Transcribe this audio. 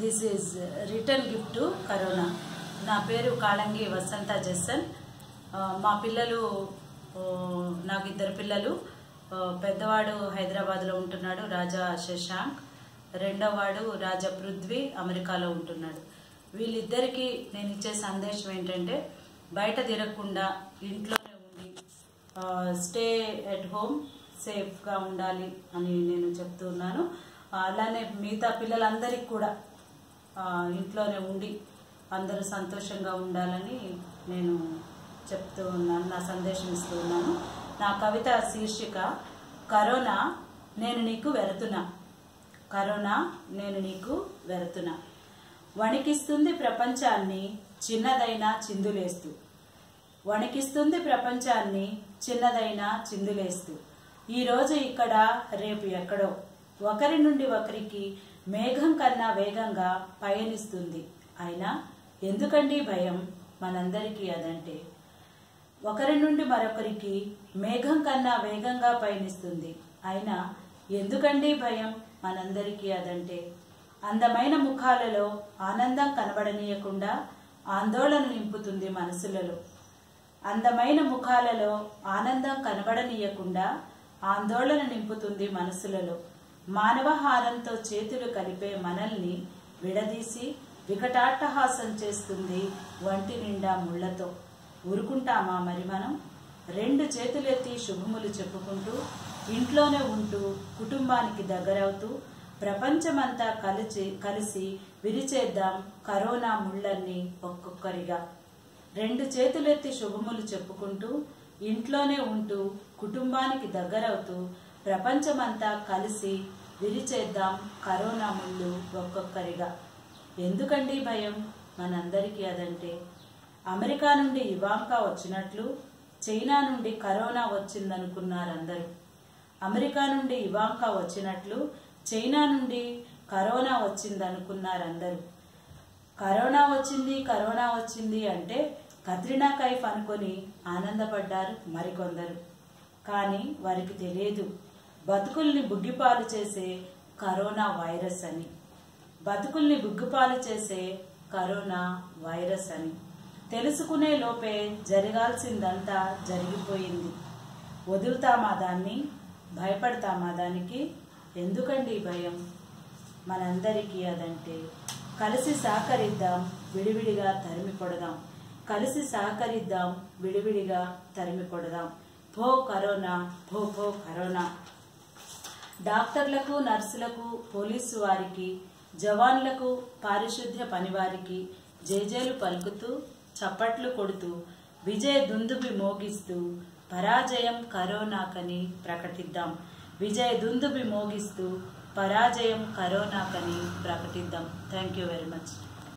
This is return gift to corona నా పేరు కాళంగి వసంత జెస్సన్. మా పిల్లలు నాకు ఇద్దరు పిల్లలు. పెద్దవాడు హైదరాబాద్లో ఉంటున్నాడు రాజా శశాంక్. రెండోవాడు రాజా పృథ్వీ అమెరికాలో ఉంటున్నాడు. వీళ్ళిద్దరికీ నేను ఇచ్చే సందేశం ఏంటంటే బయట తిరగకుండా ఇంట్లోనే ఉండి స్టే ఎట్ హోమ్ సేఫ్గా ఉండాలి అని నేను చెప్తున్నాను. అలానే మిగతా పిల్లలందరికీ కూడా ఇంట్లోనే ఉండి అందరూ సంతోషంగా ఉండాలని నేను చెప్తూ ఉన్నాను నా సందేశం ఇస్తూ ఉన్నాను. నా కవిత శీర్షిక కరోనా నేను నీకు వెళుతున్నా కరోనా నేను నీకు వెళుతున్నా వణికిస్తుంది ప్రపంచాన్ని చిన్నదైనా చిందులేస్తూ. వణికిస్తుంది ప్రపంచాన్ని చిన్నదైనా చిందులేస్తూ. ఈరోజు ఇక్కడ రేపు ఎక్కడో. ఒకరి నుండి ఒకరికి మేఘం కన్నా వేగంగా పయనిస్తుంది. అయినా ఎందుకండి భయం మనందరికీ అదంటే? ఒకరి నుండి మరొకరికి మేఘం కన్నా వేగంగా పయనిస్తుంది. అయినా ఎందుకండి భయం మనందరికీ అదంటే? అందమైన ముఖాలలో ఆనందం కనబడనీయకుండా ఆందోళన నింపుతుంది మనసులలో. అందమైన ముఖాలలో ఆనందం కనబడనీయకుండా ఆందోళన నింపుతుంది మనసులలో. మానవహారంతో చేతులు కలిపే మనల్ని విడదీసి వికటాట్టహాసం చేస్తుంది వంటి నిండా ముళ్ళతో ఊరుకుంటామా మరి మనం? రెండు చేతులెత్తి శుభములు చెప్పుకుంటూ ఇంట్లోనే ఉంటూ కుటుంబానికి దగ్గరవుతూ ప్రపంచమంతా కలిసి కలిసి విరిచేద్దాం కరోనా ముళ్ళన్ని ఒక్కొక్కరిగా. రెండు చేతులెత్తి శుభములు చెప్పుకుంటూ ఇంట్లోనే ఉంటూ కుటుంబానికి దగ్గరవుతూ ప్రపంచమంతా కలిసి విరిచేద్దాం కరోనా ముళ్ళు ఒక్కొక్కరిగా. ఎందుకండి భయం? మనందరికీ అదంటే. అమెరికా నుండి ఇవాంకా వచ్చినట్లు చైనా నుండి కరోనా వచ్చిందనుకున్నారందరూ. అమెరికా నుండి ఇవాంకా వచ్చినట్లు చైనా నుండి కరోనా వచ్చిందనుకున్నారందరూ. కరోనా వచ్చింది కరోనా వచ్చింది అంటే కత్రినా కైఫ్ అనుకొని ఆనందపడ్డారు మరికొందరు. కానీ వారికి తెలియదు. బతుకుల్ని బుగ్గిపాలు చేసే కరోనా వైరస్ అని. బతుకుల్ని బుగ్గిపాలు చేసే కరోనా వైరస్ అని. తెలుసుకునే లోపే జరగాల్సిందంతా జరిగిపోయింది. వదులుతామా దాన్ని? భయపడతామా దానికి? ఎందుకండి భయం? మనందరికీ అదంటే కలిసి సహకరిద్దాం విడివిడిగా తరిమి కొడదాం. కలిసి సహకరిద్దాం విడివిడిగా తరిమి కొడదాం. భో కరోనా భో భో కరోనా. డాక్టర్లకు నర్సులకు పోలీసు వారికి జవాన్లకు పారిశుద్ధ్య పనివారికి జేజేలు పలుకుతూ చప్పట్లు కొడుతూ విజయ దుందుబి మోగిస్తూ పరాజయం కరోనాకని ప్రకటిద్దాం. విజయ దుందుబి మోగిస్తూ పరాజయం కరోనాకని ప్రకటిద్దాం. Thank you very much.